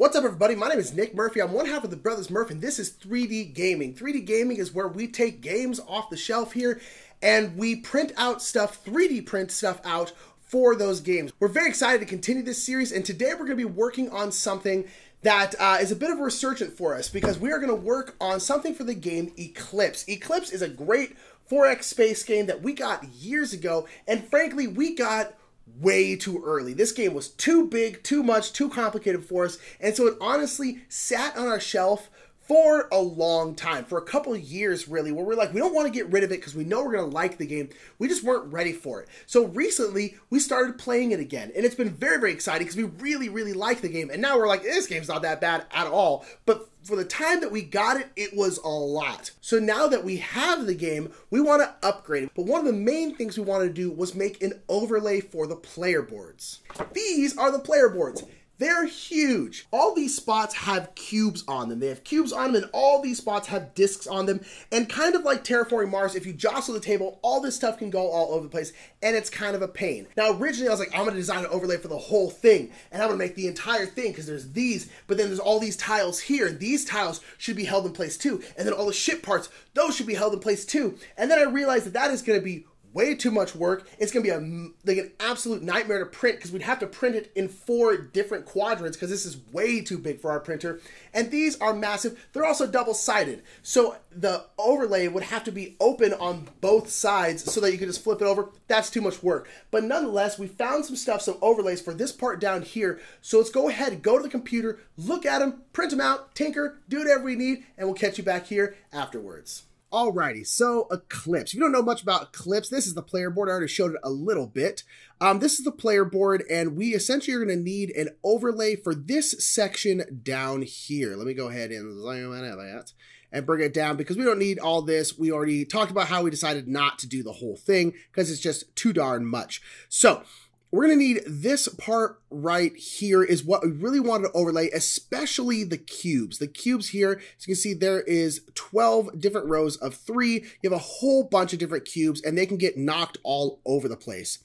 What's up, everybody? My name is Nick Murphy. I'm one half of the Brothers Murph, and this is 3D Gaming. 3D Gaming is where we take games off the shelf here and we print out stuff, 3D print stuff out for those games. We're very excited to continue this series, and today we're going to be working on something that uh, is a bit of a resurgent for us because we are going to work on something for the game Eclipse. Eclipse is a great 4X space game that we got years ago, and frankly, we got way too early. This game was too big, too much, too complicated for us, and so it honestly sat on our shelf for a long time, for a couple years really, where we're like, we don't want to get rid of it because we know we're going to like the game. We just weren't ready for it. So recently, we started playing it again, and it's been very, very exciting because we really, really like the game. And now we're like, this game's not that bad at all. But for the time that we got it, it was a lot. So now that we have the game, we want to upgrade it. But one of the main things we wanted to do was make an overlay for the player boards. These are the player boards. They're huge. All these spots have cubes on them. They have cubes on them, and all these spots have discs on them. And kind of like Terraforming Mars, if you jostle the table, all this stuff can go all over the place, and it's kind of a pain. Now, originally, I was like, I'm gonna design an overlay for the whole thing, and I'm gonna make the entire thing, because there's these, but then there's all these tiles here, these tiles should be held in place too. And then all the ship parts, those should be held in place too. And then I realized that that is gonna be way too much work. It's gonna be a like an absolute nightmare to print because we'd have to print it in four different quadrants because this is way too big for our printer. And these are massive. They're also double sided, so the overlay would have to be open on both sides so that you could just flip it over. That's too much work. But nonetheless, we found some stuff, some overlays for this part down here. So let's go ahead, go to the computer, look at them, print them out, tinker, do whatever we need, and we'll catch you back here afterwards. Alrighty, so Eclipse. If you don't know much about Eclipse, this is the player board. I already showed it a little bit. Um, this is the player board, and we essentially are going to need an overlay for this section down here. Let me go ahead and zoom in that and bring it down because we don't need all this. We already talked about how we decided not to do the whole thing because it's just too darn much. So we're going to need this part right here is what we really wanted to overlay, especially the cubes. The cubes here, as you can see, there is 12 different rows of three. You have a whole bunch of different cubes and they can get knocked all over the place.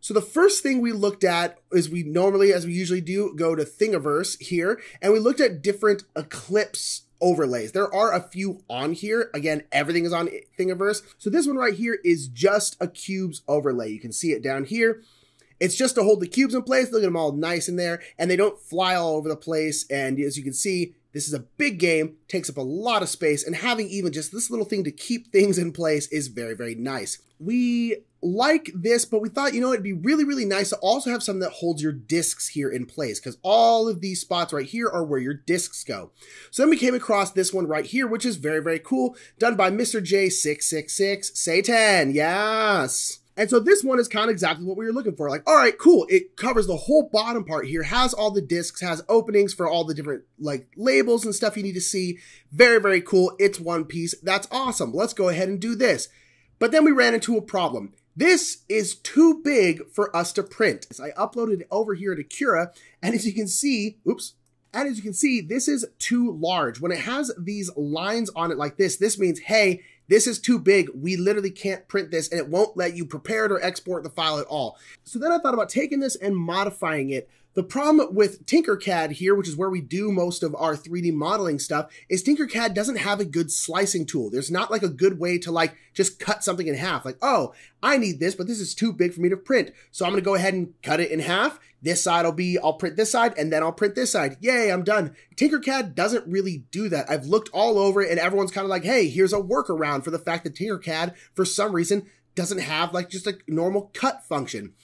So the first thing we looked at is we normally, as we usually do, go to Thingiverse here, and we looked at different Eclipse overlays. There are a few on here. Again, everything is on Thingiverse. So this one right here is just a cubes overlay. You can see it down here. It's just to hold the cubes in place. Look at them all nice in there, and they don't fly all over the place. And as you can see, this is a big game, takes up a lot of space, and having even just this little thing to keep things in place is very, very nice. We like this, but we thought, you know, it'd be really, really nice to also have something that holds your discs here in place, because all of these spots right here are where your discs go. So then we came across this one right here, which is very, very cool, done by Mr. J666 Satan. Yes. And so this one is kind of exactly what we were looking for. Like, all right, cool. It covers the whole bottom part here, has all the discs, has openings for all the different like labels and stuff you need to see. Very, very cool. It's one piece. That's awesome. Let's go ahead and do this. But then we ran into a problem. This is too big for us to print. So I uploaded it over here to Cura, and as you can see, oops, and as you can see, this is too large. When it has these lines on it like this, this means, hey, this is too big. We literally can't print this and it won't let you prepare it or export the file at all. So then I thought about taking this and modifying it. The problem with Tinkercad here, which is where we do most of our 3D modeling stuff, is Tinkercad doesn't have a good slicing tool. There's not like a good way to like just cut something in half. Like, oh, I need this, but this is too big for me to print. So I'm going to go ahead and cut it in half. This side will be, I'll print this side and then I'll print this side. Yay, I'm done. Tinkercad doesn't really do that. I've looked all over it and everyone's kind of like, hey, here's a workaround for the fact that Tinkercad, for some reason, doesn't have like just a normal cut function.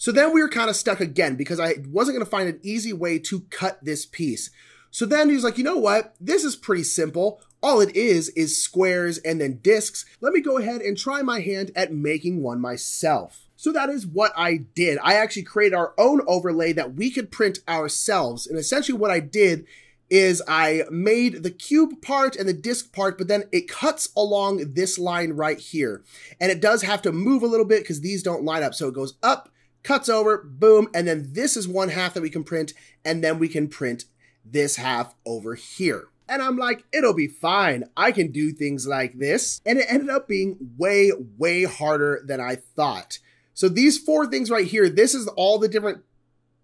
So then we were kind of stuck again because I wasn't going to find an easy way to cut this piece. So then he was like, you know what? This is pretty simple. All it is is squares and then discs. Let me go ahead and try my hand at making one myself. So that is what I did. I actually created our own overlay that we could print ourselves. And essentially what I did is I made the cube part and the disc part, but then it cuts along this line right here. And it does have to move a little bit because these don't line up. So it goes up, cuts over, boom, and then this is one half that we can print, and then we can print this half over here. And I'm like, it'll be fine. I can do things like this. And it ended up being way, way harder than I thought. So these four things right here, this is all the different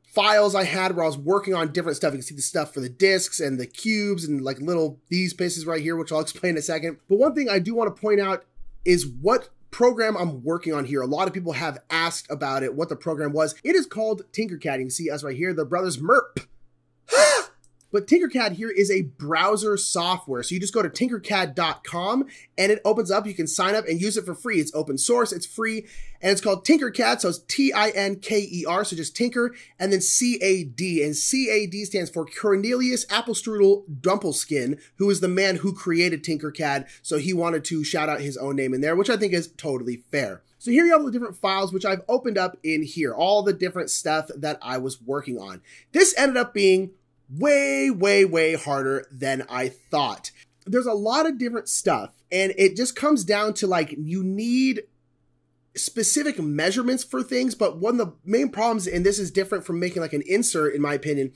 files I had where I was working on different stuff. You can see the stuff for the discs and the cubes and like little these pieces right here, which I'll explain in a second. But one thing I do want to point out is what program I'm working on here. A lot of people have asked about it, what the program was. It is called Tinkercad. You can see us right here, the brothers Murph. Ah! But Tinkercad here is a browser software. So you just go to tinkercad.com and it opens up. You can sign up and use it for free. It's open source, it's free, and it's called Tinkercad. So it's T I N K E R. So just Tinker and then C A D. And C A D stands for Cornelius Applestrudel Dumpelskin, who is the man who created Tinkercad. So he wanted to shout out his own name in there, which I think is totally fair. So here you have the different files, which I've opened up in here, all the different stuff that I was working on. This ended up being way, way, way harder than I thought. There's a lot of different stuff, and it just comes down to like you need specific measurements for things. But one of the main problems, and this is different from making like an insert, in my opinion,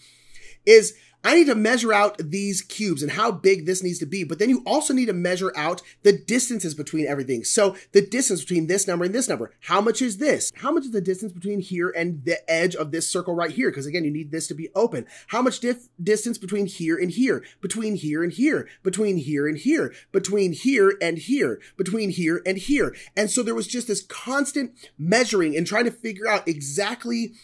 is I need to measure out these cubes and how big this needs to be, but then you also need to measure out the distances between everything. So the distance between this number and this number, how much is this? How much is the distance between here and the edge of this circle right here? Because again, you need this to be open. How much distance between here and here, between here and here, between here and here, between here and here, between here and here. And so there was just this constant measuring and trying to figure out exactly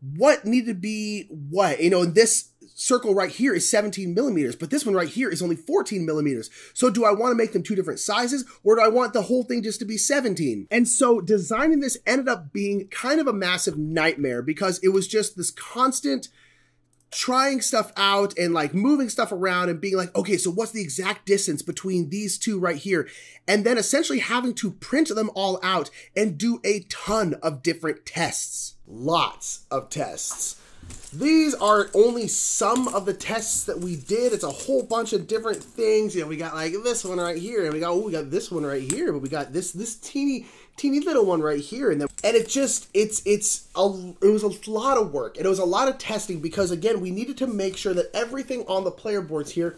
what needed to be what. You know, this circle right here is 17 millimeters, but this one right here is only 14 millimeters. So do I want to make them two different sizes or do I want the whole thing just to be 17? And so designing this ended up being kind of a massive nightmare because it was just this constant trying stuff out and like moving stuff around and being like, okay, so what's the exact distance between these two right here? And then essentially having to print them all out and do a ton of different tests. Lots of tests. These are only some of the tests that we did. It's a whole bunch of different things. You know, we got like this one right here, and we got oh, we got this one right here, but we got this this teeny teeny little one right here, and then and it just it's it's a it was a lot of work and it was a lot of testing because again we needed to make sure that everything on the player boards here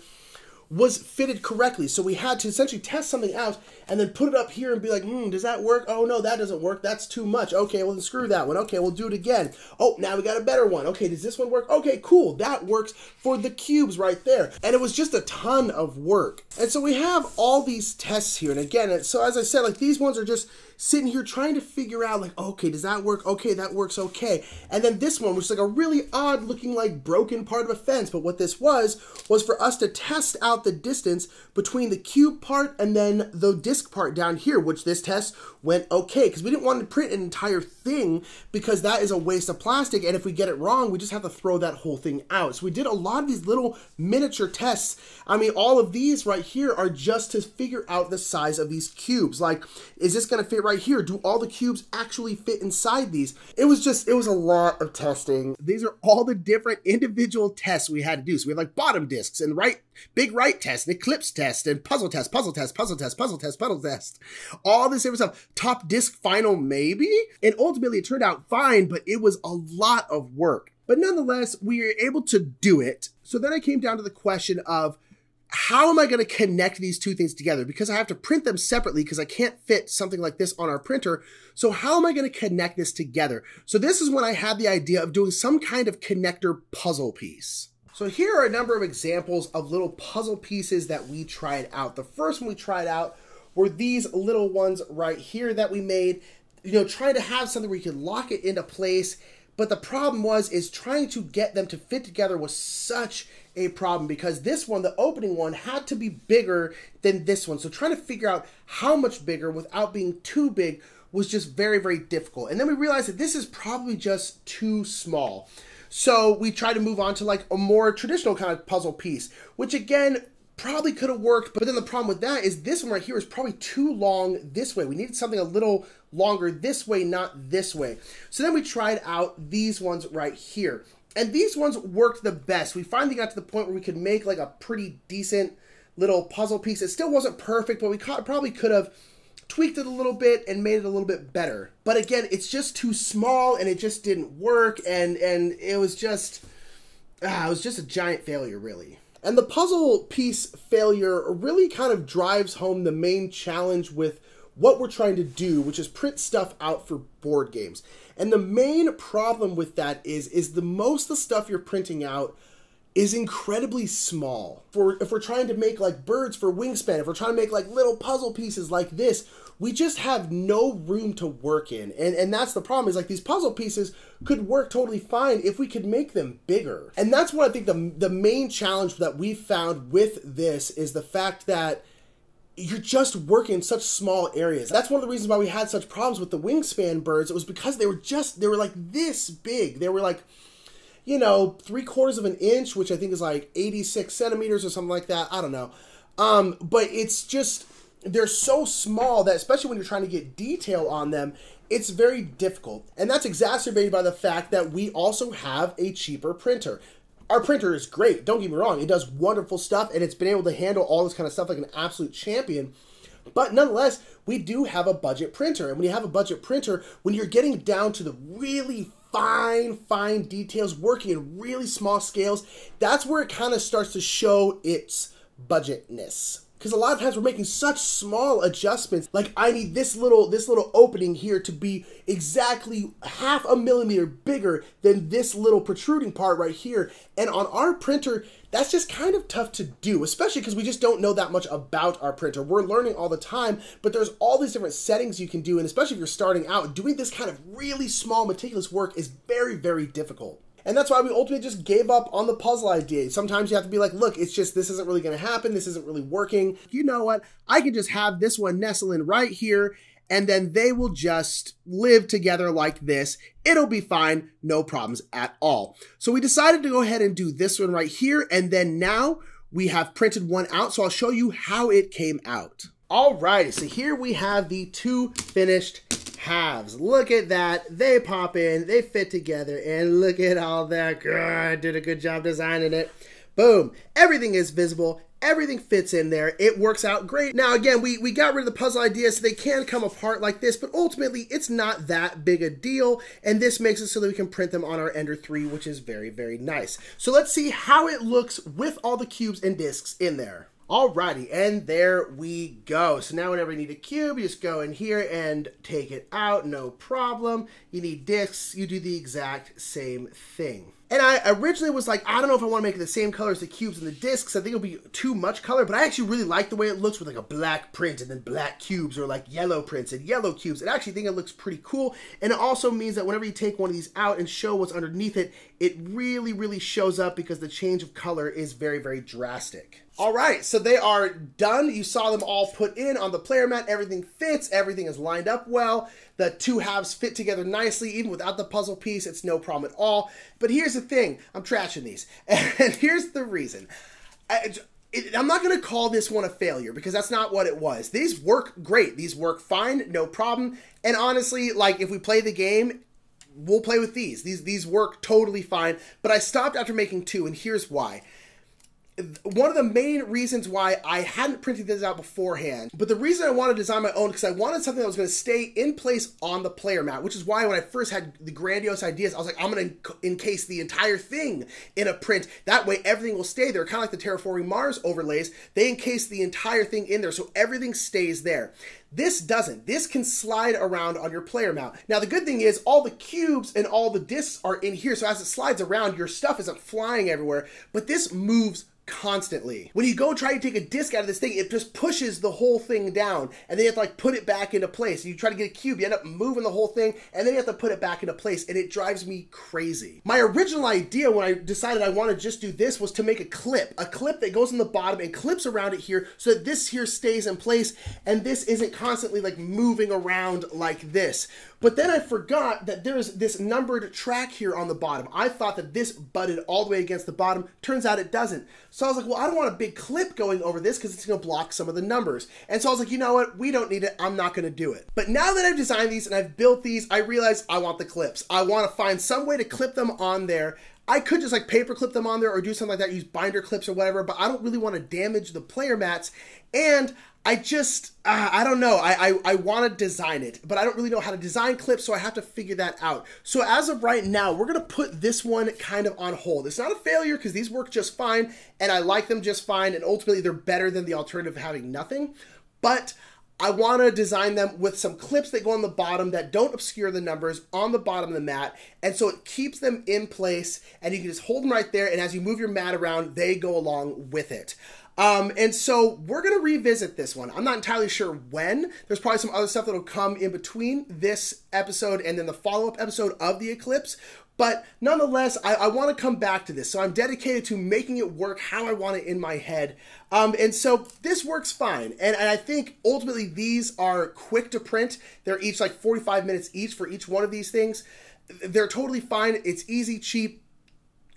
was fitted correctly. So we had to essentially test something out and then put it up here and be like, hmm, does that work? Oh, no, that doesn't work. That's too much. Okay, well, then screw that one. Okay, we'll do it again. Oh, now we got a better one. Okay, does this one work? Okay, cool. That works for the cubes right there. And it was just a ton of work. And so we have all these tests here. And again, so as I said, like these ones are just sitting here trying to figure out like, okay, does that work? Okay, that works okay. And then this one, which is like a really odd looking like broken part of a fence. But what this was, was for us to test out the distance between the cube part and then the disc part down here, which this test went okay. Because we didn't want to print an entire thing because that is a waste of plastic. And if we get it wrong, we just have to throw that whole thing out. So we did a lot of these little miniature tests. I mean, all of these right here are just to figure out the size of these cubes. Like, is this going to fit right here. Do all the cubes actually fit inside these? It was just, it was a lot of testing. These are all the different individual tests we had to do. So we have like bottom discs and right, big right test, and eclipse test, and puzzle test, puzzle test, puzzle test, puzzle test, puzzle test. All this different stuff. Top disc final, maybe? And ultimately it turned out fine, but it was a lot of work. But nonetheless, we were able to do it. So then I came down to the question of, how am I going to connect these two things together? Because I have to print them separately because I can't fit something like this on our printer. So how am I going to connect this together? So this is when I had the idea of doing some kind of connector puzzle piece. So here are a number of examples of little puzzle pieces that we tried out. The first one we tried out were these little ones right here that we made, you know, trying to have something where you could lock it into place. But the problem was, is trying to get them to fit together was such a problem because this one, the opening one, had to be bigger than this one. So trying to figure out how much bigger without being too big was just very, very difficult. And then we realized that this is probably just too small. So we tried to move on to like a more traditional kind of puzzle piece, which again, probably could have worked. But then the problem with that is this one right here is probably too long this way. We needed something a little longer this way, not this way. So then we tried out these ones right here. And these ones worked the best. We finally got to the point where we could make like a pretty decent little puzzle piece. It still wasn't perfect, but we probably could have tweaked it a little bit and made it a little bit better. But again, it's just too small and it just didn't work and and it was just ah, it was just a giant failure really. And the puzzle piece failure really kind of drives home the main challenge with what we're trying to do, which is print stuff out for board games. And the main problem with that is is the most of the stuff you're printing out is incredibly small. For if we're trying to make like birds for wingspan, if we're trying to make like little puzzle pieces like this, we just have no room to work in. And and that's the problem is like these puzzle pieces could work totally fine if we could make them bigger. And that's what I think the the main challenge that we found with this is the fact that you're just working in such small areas. That's one of the reasons why we had such problems with the wingspan birds. It was because they were just they were like this big. They were like you know, three quarters of an inch, which I think is like 86 centimeters or something like that. I don't know. Um, but it's just, they're so small that, especially when you're trying to get detail on them, it's very difficult. And that's exacerbated by the fact that we also have a cheaper printer. Our printer is great, don't get me wrong. It does wonderful stuff and it's been able to handle all this kind of stuff like an absolute champion. But nonetheless, we do have a budget printer. And when you have a budget printer, when you're getting down to the really fine, fine details, working in really small scales, that's where it kind of starts to show its budgetness. Because a lot of times we're making such small adjustments, like I need this little this little opening here to be exactly half a millimeter bigger than this little protruding part right here. And on our printer, that's just kind of tough to do, especially because we just don't know that much about our printer. We're learning all the time, but there's all these different settings you can do, and especially if you're starting out, doing this kind of really small, meticulous work is very, very difficult. And that's why we ultimately just gave up on the puzzle idea. Sometimes you have to be like, look, it's just, this isn't really going to happen. This isn't really working. You know what? I can just have this one nestle in right here and then they will just live together like this. It'll be fine, no problems at all. So we decided to go ahead and do this one right here, and then now we have printed one out, so I'll show you how it came out. Alrighty, so here we have the two finished halves. Look at that. They pop in, they fit together, and look at all that. God, did a good job designing it. Boom. Everything is visible. Everything fits in there. It works out great. Now, again, we, we got rid of the puzzle idea so they can come apart like this, but ultimately it's not that big a deal. And this makes it so that we can print them on our Ender 3, which is very, very nice. So let's see how it looks with all the cubes and discs in there. Alrighty, and there we go. So now whenever you need a cube, you just go in here and take it out, no problem. You need discs, you do the exact same thing. And I originally was like, I don't know if I want to make it the same color as the cubes and the discs. I think it'll be too much color, but I actually really like the way it looks with like a black print and then black cubes or like yellow prints and yellow cubes. I actually think it looks pretty cool. And it also means that whenever you take one of these out and show what's underneath it, it really, really shows up because the change of color is very, very drastic. All right, so they are done. You saw them all put in on the player mat. Everything fits. Everything is lined up well. The two halves fit together nicely. Even without the puzzle piece, it's no problem at all. But here's the thing. I'm trashing these. And here's the reason. I, I'm not going to call this one a failure because that's not what it was. These work great. These work fine, no problem. And honestly, like if we play the game, we'll play with these. These these work totally fine. But I stopped after making two, and here's why one of the main reasons why I hadn't printed this out beforehand, but the reason I wanted to design my own because I wanted something that was going to stay in place on the player mat, which is why when I first had the grandiose ideas, I was like, I'm going to encase the entire thing in a print. That way, everything will stay there, kind of like the Terraforming Mars overlays. They encase the entire thing in there, so everything stays there. This doesn't. This can slide around on your player mount. Now, the good thing is all the cubes and all the discs are in here, so as it slides around, your stuff isn't flying everywhere, but this moves constantly. When you go try to take a disc out of this thing, it just pushes the whole thing down, and then you have to like put it back into place. You try to get a cube, you end up moving the whole thing, and then you have to put it back into place, and it drives me crazy. My original idea when I decided I want to just do this was to make a clip, a clip that goes in the bottom and clips around it here so that this here stays in place, and this isn't constantly like moving around like this. But then I forgot that there's this numbered track here on the bottom. I thought that this butted all the way against the bottom. Turns out it doesn't. So I was like, well, I don't want a big clip going over this because it's going to block some of the numbers. And so I was like, you know what? We don't need it. I'm not going to do it. But now that I've designed these and I've built these, I realize I want the clips. I want to find some way to clip them on there. I could just like paper clip them on there or do something like that, use binder clips or whatever, but I don't really want to damage the player mats. And I just, uh, I don't know. I, I, I want to design it, but I don't really know how to design clips, so I have to figure that out. So as of right now, we're to put this one kind of on hold. It's not a failure because these work just fine, and I like them just fine, and ultimately they're better than the alternative of having nothing. But I want to design them with some clips that go on the bottom that don't obscure the numbers on the bottom of the mat. And so it keeps them in place and you can just hold them right there. And as you move your mat around, they go along with it. Um, and so we're going to revisit this one. I'm not entirely sure when. There's probably some other stuff that'll come in between this episode and then the follow up episode of the eclipse. But nonetheless, I, I want to come back to this. So I'm dedicated to making it work how I want it in my head. Um, and so this works fine. And, and I think ultimately these are quick to print. They're each like 45 minutes each for each one of these things. They're totally fine. It's easy, cheap,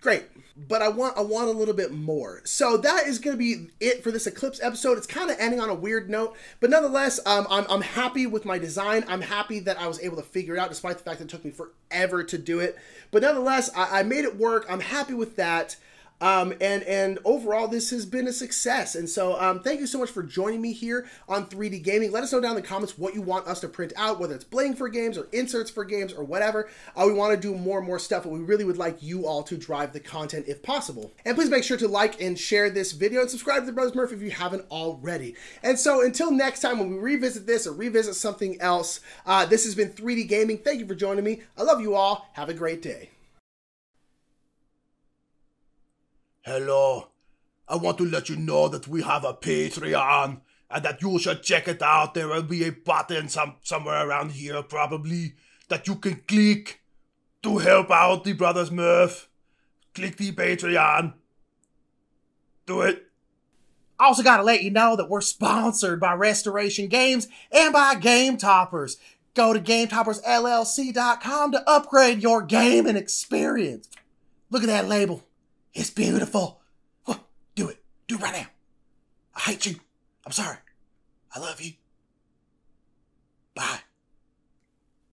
great but I want I want a little bit more. So that is going to be it for this Eclipse episode. It's kind of ending on a weird note, but nonetheless, um, I'm I'm happy with my design. I'm happy that I was able to figure it out, despite the fact that it took me forever to do it. But nonetheless, I, I made it work. I'm happy with that. Um, and and overall, this has been a success. And so, um, thank you so much for joining me here on 3D Gaming. Let us know down in the comments what you want us to print out, whether it's bling for games or inserts for games or whatever. Uh, we want to do more and more stuff, but we really would like you all to drive the content if possible. And please make sure to like and share this video and subscribe to the Brothers Murph if you haven't already. And so, until next time when we revisit this or revisit something else, uh, this has been 3D Gaming. Thank you for joining me. I love you all. Have a great day. Hello. I want to let you know that we have a Patreon and that you should check it out. There will be a button some somewhere around here probably that you can click to help out the Brothers Murph. Click the Patreon. Do it. Also, got to let you know that we're sponsored by Restoration Games and by Game Toppers. Go to GameToppersLLC.com to upgrade your gaming experience. Look at that label. It's beautiful. do it. Do it right now. I hate you. I'm sorry. I love you. Bye.